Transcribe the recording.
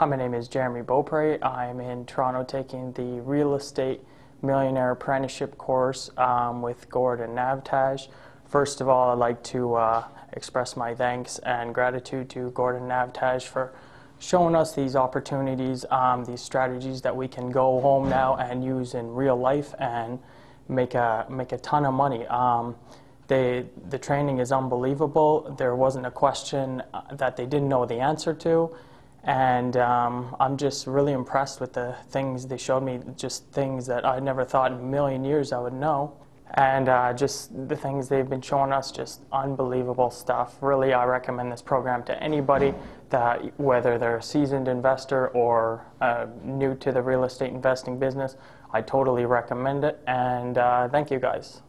Hi, my name is Jeremy Beaupre. I'm in Toronto taking the Real Estate Millionaire Apprenticeship course um, with Gordon Navtage. First of all, I'd like to uh, express my thanks and gratitude to Gordon Navtage for showing us these opportunities, um, these strategies that we can go home now and use in real life and make a, make a ton of money. Um, they, the training is unbelievable. There wasn't a question uh, that they didn't know the answer to. And um, I'm just really impressed with the things they showed me, just things that I never thought in a million years I would know. And uh, just the things they've been showing us, just unbelievable stuff. Really, I recommend this program to anybody that, whether they're a seasoned investor or uh, new to the real estate investing business, I totally recommend it. And uh, thank you guys.